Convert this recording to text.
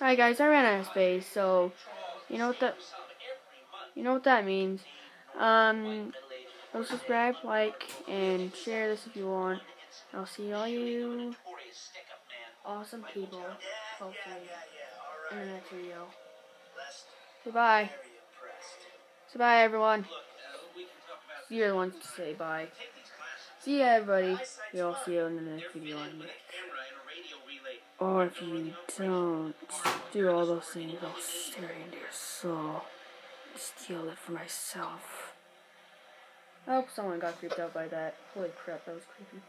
Alright guys, I ran out of space, so you know what that you know what that means. Um go subscribe, like, and share this if you want. I'll see all you awesome people hopefully in the next video. Goodbye. So bye everyone. You're the ones to say bye. See ya everybody. We'll see you in the next video. Or if you don't do all those things, I'll stare into your soul and steal it for myself. I hope someone got creeped out by that. Holy crap, that was creepy.